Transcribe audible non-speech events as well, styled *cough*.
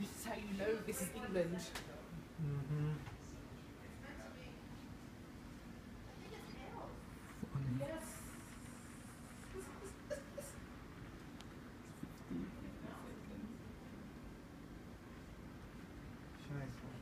This is how you know this is England. Mm-hmm. Yes. Scheiße. *laughs*